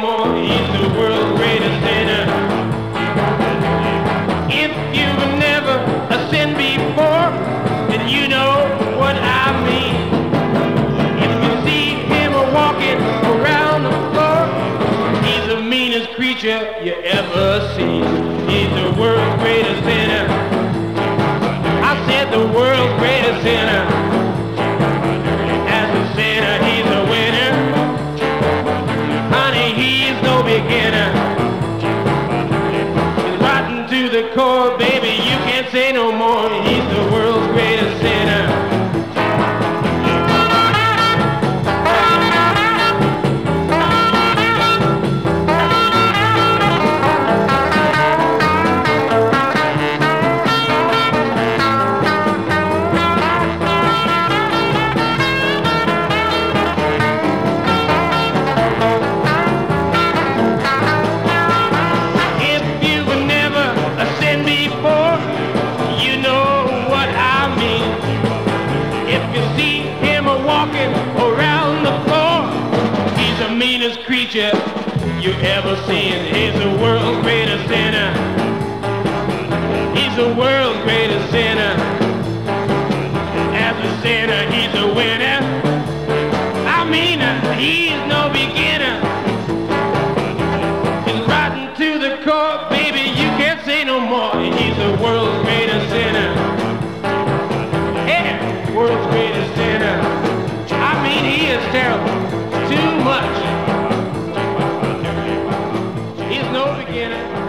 more. He's the world's greatest sinner. If you've never before, you know what I mean. If you see him walking around the floor, he's the meanest creature you ever seen. He's the world's the core, baby. See him walking around the floor, he's the meanest creature you ever seen. He's the world's greatest sinner. He's the world's greatest sinner. As a sinner, he's a winner. I mean, uh, he's no beginner. He's rotten to the core, baby. You can't say no more. terrible. Too much. He's no beginner.